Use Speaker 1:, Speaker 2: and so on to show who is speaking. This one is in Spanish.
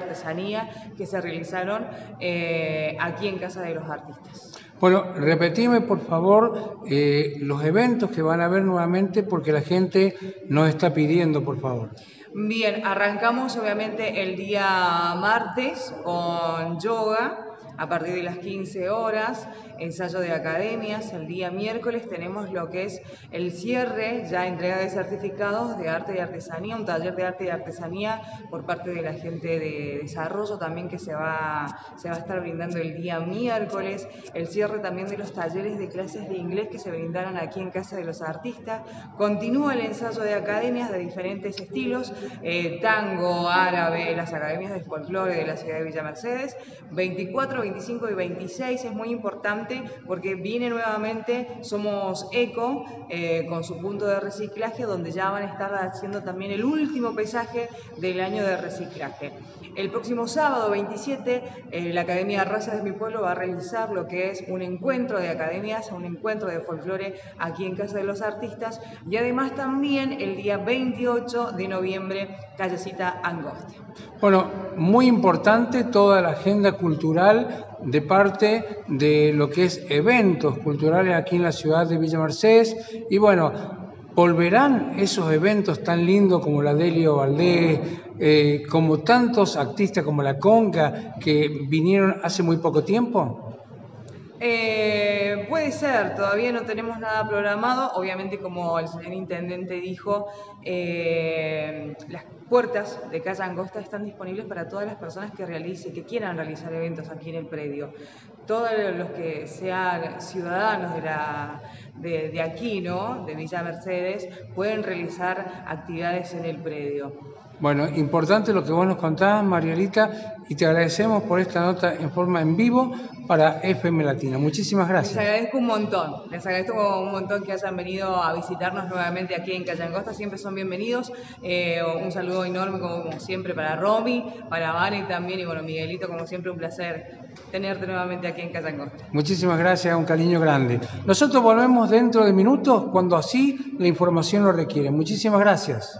Speaker 1: artesanía que se realizaron eh, aquí en Casa de los Artistas.
Speaker 2: Bueno, repetime por favor eh, los eventos que van a haber nuevamente porque la gente nos está pidiendo, por favor.
Speaker 1: Bien, arrancamos obviamente el día martes con yoga a partir de las 15 horas, ensayo de academias. El día miércoles tenemos lo que es el cierre, ya entrega de certificados de arte y artesanía, un taller de arte y artesanía por parte de la gente de desarrollo también que se va, se va a estar brindando el día miércoles. El cierre también de los talleres de clases de inglés que se brindaron aquí en Casa de los Artistas. Continúa el ensayo de academias de diferentes estilos, eh, tango, árabe, las academias de folclore de la ciudad de Villa Mercedes. 24, 25 y 26 es muy importante porque viene nuevamente Somos Eco eh, con su punto de reciclaje donde ya van a estar haciendo también el último pesaje del año de reciclaje. El próximo sábado 27 eh, la Academia Razas de mi Pueblo va a realizar lo que es un encuentro de academias, un encuentro de folclore aquí en Casa de los Artistas y además también el día 28 de noviembre Callecita Angosta.
Speaker 2: Bueno, muy importante toda la agenda cultural de parte de lo que es eventos culturales aquí en la ciudad de Villa Mercedes. Y bueno, ¿volverán esos eventos tan lindos como la Delio Valdés, eh, como tantos artistas como la Conca que vinieron hace muy poco tiempo?
Speaker 1: Eh, puede ser, todavía no tenemos nada programado. Obviamente, como el señor intendente dijo, eh, las puertas de Calle Angosta están disponibles para todas las personas que realicen, que quieran realizar eventos aquí en el predio. Todos los que sean ciudadanos de, la, de, de aquí, ¿no? de Villa Mercedes, pueden realizar actividades en el predio.
Speaker 2: Bueno, importante lo que vos nos contás, Marielita, y te agradecemos por esta nota en forma en vivo para FM Latina. Muchísimas gracias.
Speaker 1: Les agradezco un montón, les agradezco un montón que hayan venido a visitarnos nuevamente aquí en Cayangosta, siempre son bienvenidos. Eh, un saludo enorme como, siempre para Romy, para Vane también y bueno, Miguelito, como siempre un placer tenerte nuevamente aquí en Cayangosta.
Speaker 2: Muchísimas gracias, un cariño grande. Nosotros volvemos dentro de minutos cuando así la información lo requiere. Muchísimas gracias.